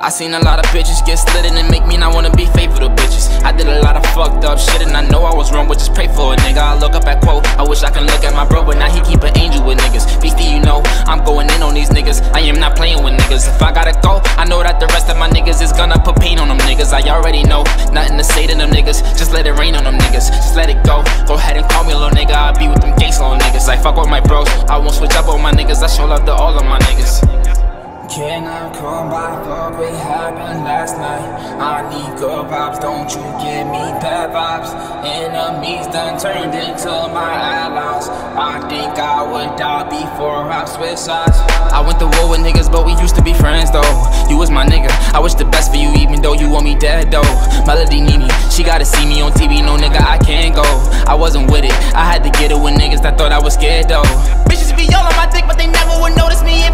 I seen a lot of bitches get in and make me not wanna be faithful to bitches. I did a lot of fucked up shit and I know I was wrong, but just pray for a nigga. I look up at quote, I wish I can look at my bro, but now he keep an angel with niggas. Beastie, you know, I'm going in on these niggas. I am not playing with niggas. If I gotta go, I know that the rest of my niggas is gonna put pain on them niggas. I already know, nothing to say to them niggas. Just let it rain on them niggas. Just let it go. Go ahead and call me a little nigga. I'll be with them gangsta little niggas. I fuck with my bros. I won't switch up on my niggas. I show love to all of my niggas. Can I come by? Fuck what happened last night. I need good vibes, don't you give me bad vibes. Enemies done turned into my allies. I think I would die before I switch sides. I went to war with niggas, but we used to be friends though. You was my nigga. I wish the best for you, even though you want me dead though. Melody need me, she gotta see me on TV. No nigga, I can't go. I wasn't with it. I had to get it with niggas that thought I was scared though. Bitches be all on my dick, but they never would notice me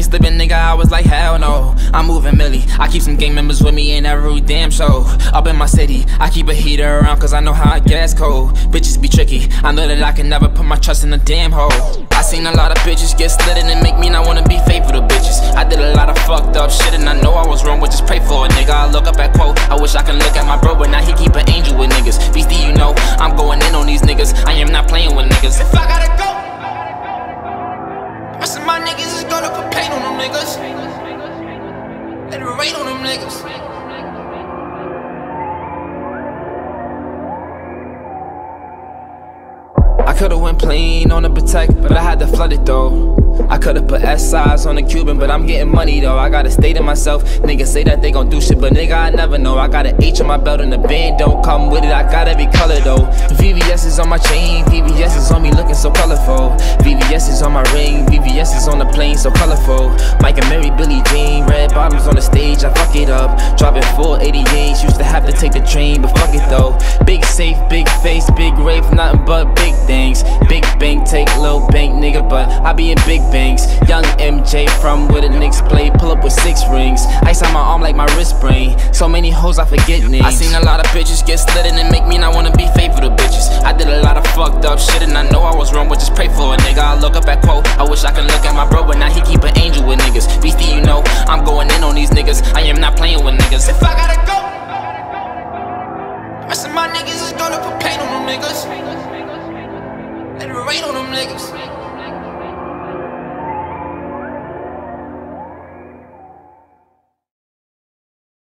me slipping, nigga. I was like, hell no. I'm moving Millie. I keep some gang members with me in every damn show. Up in my city, I keep a heater around cause I know how it gets cold. Bitches be tricky. I know that I can never put my trust in a damn hoe. I seen a lot of bitches get slid and make me not wanna be faithful to bitches. I did a lot of fucked up shit and I know I was wrong, but just pray for a nigga. I look up at quote. I wish I can look at my bro, but now he keep an angel with niggas. Beastie, you know, I'm going in on these niggas. I am not playing with niggas. Rain on them niggas. I could've went plain on the Patek, but I had to flood it though. I could've put S size on the Cuban, but I'm getting money though. I gotta stay to myself. Niggas say that they gon' do shit, but nigga, I never know. I got an H on my belt and the band don't come with it. I got every color though. VVS is on my chain, VVS is on me looking so colorful. VVS is on my ring, VVS is on the plane so colorful. Mike and Mary, Billie Jean, red bottoms on the stage, I fuck it up. Dropping 488s, used to have to take the train, but fuck it though. Big safe, big face, big rave, nothing but big things. Big bank, take low bank, nigga, but I be in big banks. Young MJ from where the Knicks play, pull up with six rings. Ice on my arm like my wrist brain. So many hoes, I forget names. I seen a lot of bitches get in and make me not wanna be faithful to bitches. Fucked up shit and I know I was wrong, but just pray for a nigga. I look up at quote. I wish I could look at my bro, but now he keep an angel with niggas. Beastie, you know, I'm going in on these niggas. I am not playing with niggas. If I gotta go, rest of my niggas is gonna put pain on them niggas. Let it rain on them niggas.